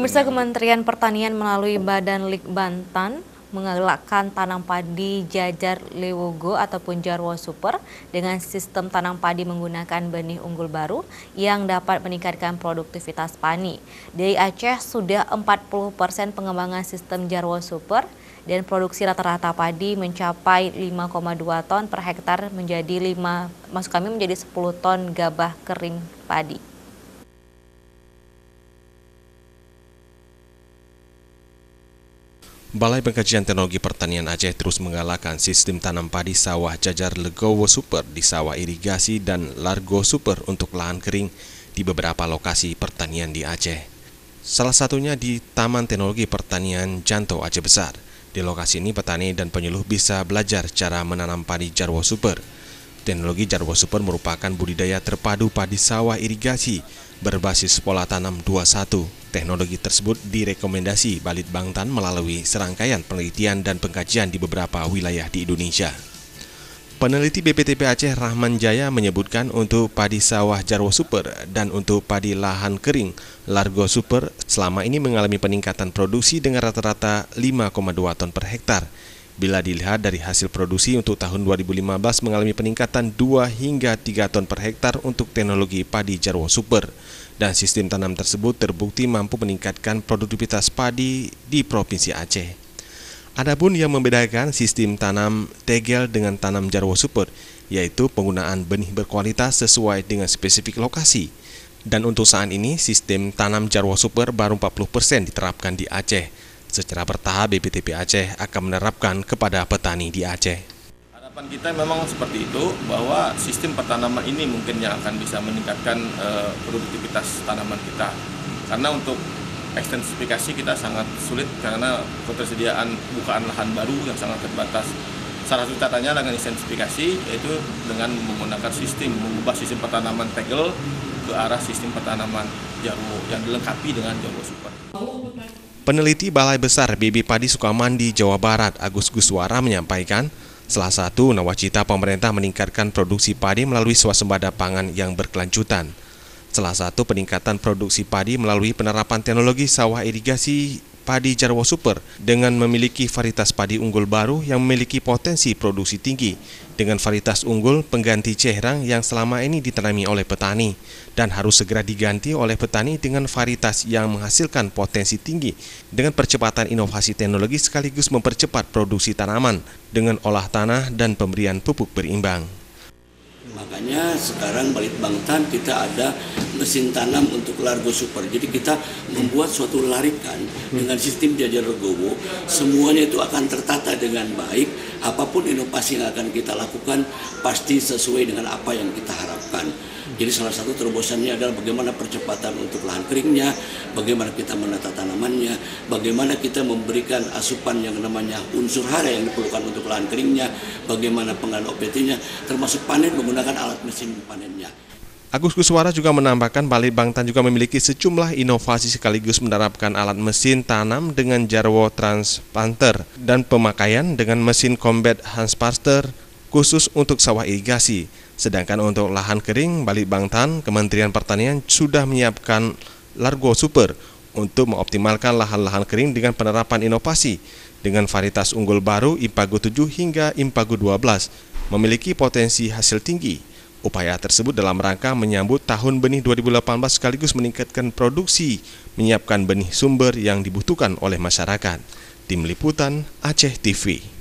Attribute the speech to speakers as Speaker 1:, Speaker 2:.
Speaker 1: Pemirsa Kementerian Pertanian melalui Badan Lik Bantan mengelakkan tanam padi jajar lewogo ataupun jarwo super dengan sistem tanam padi menggunakan benih unggul baru yang dapat meningkatkan produktivitas pani. Di Aceh sudah 40% pengembangan sistem jarwo super dan produksi rata-rata padi mencapai 5,2 ton per hektar menjadi 5 masuk kami menjadi 10 ton gabah kering padi.
Speaker 2: Balai Pengkajian Teknologi Pertanian Aceh terus menggalakkan sistem tanam padi sawah jajar Legowo Super di sawah irigasi dan Largo Super untuk lahan kering di beberapa lokasi pertanian di Aceh. Salah satunya di Taman Teknologi Pertanian Janto Aceh Besar. Di lokasi ini petani dan penyuluh bisa belajar cara menanam padi Jarwo Super. Teknologi Jarwo Super merupakan budidaya terpadu padi sawah irigasi berbasis pola tanam 21 Teknologi tersebut direkomendasi Balit Bangtan melalui serangkaian penelitian dan pengkajian di beberapa wilayah di Indonesia. Peneliti BPTP Aceh Rahman Jaya menyebutkan untuk padi sawah Jarwo Super dan untuk padi lahan kering Largo Super selama ini mengalami peningkatan produksi dengan rata-rata 5,2 ton per hektar. Bila dilihat dari hasil produksi untuk tahun 2015 mengalami peningkatan 2 hingga 3 ton per hektar untuk teknologi padi Jarwo Super dan sistem tanam tersebut terbukti mampu meningkatkan produktivitas padi di Provinsi Aceh. Adapun yang membedakan sistem tanam tegel dengan tanam Jarwo Super, yaitu penggunaan benih berkualitas sesuai dengan spesifik lokasi. Dan untuk saat ini, sistem tanam Jarwo Super baru 40% diterapkan di Aceh. Secara bertahap, BPTP Aceh akan menerapkan kepada petani di Aceh.
Speaker 3: Harapan kita memang seperti itu bahwa sistem pertanaman ini mungkin yang akan bisa meningkatkan uh, produktivitas tanaman kita. Karena untuk ekstensifikasi kita sangat sulit karena ketersediaan bukaan lahan baru yang sangat terbatas. Salah satu caranya dengan ekstensifikasi yaitu dengan menggunakan sistem mengubah sistem pertanaman tegel ke arah sistem pertanaman jarwo yang dilengkapi dengan jarwo super.
Speaker 2: Peneliti Balai Besar BB Padi Sukamandi, Jawa Barat, Agus Guswara menyampaikan, Salah satu nawacita pemerintah meningkatkan produksi padi melalui swasembada pangan yang berkelanjutan. Salah satu peningkatan produksi padi melalui penerapan teknologi sawah irigasi padi Jarwo Super dengan memiliki varietas padi unggul baru yang memiliki potensi produksi tinggi dengan varietas unggul pengganti cehrang yang selama ini ditanami oleh petani dan harus segera diganti oleh petani dengan varietas yang menghasilkan potensi tinggi dengan percepatan inovasi teknologi sekaligus mempercepat produksi tanaman dengan olah tanah dan pemberian pupuk berimbang.
Speaker 4: Makanya sekarang Balit Bangtan kita ada mesin tanam untuk Largo Super. Jadi kita membuat suatu larikan dengan sistem jajar regowo. Semuanya itu akan tertata dengan baik. Apa pun inovasi yang akan kita lakukan pasti sesuai dengan apa yang kita. Jadi salah satu terobosannya adalah bagaimana percepatan untuk lahan keringnya, bagaimana kita menata tanamannya, bagaimana kita memberikan asupan yang namanya unsur hara yang diperlukan untuk lahan keringnya, bagaimana penganan OPT-nya, termasuk panen menggunakan alat mesin panennya.
Speaker 2: Agus Kuswara juga menambahkan Bali Bangtan juga memiliki sejumlah inovasi sekaligus menerapkan alat mesin tanam dengan Jarwo Transplanter dan pemakaian dengan mesin Combat Hanspaster khusus untuk sawah irigasi. Sedangkan untuk lahan kering Bali Bangtan, Kementerian Pertanian sudah menyiapkan Largo Super untuk mengoptimalkan lahan-lahan kering dengan penerapan inovasi dengan varietas unggul baru Impago 7 hingga Impago 12 memiliki potensi hasil tinggi. Upaya tersebut dalam rangka menyambut tahun benih 2018 sekaligus meningkatkan produksi, menyiapkan benih sumber yang dibutuhkan oleh masyarakat. Tim Liputan Aceh TV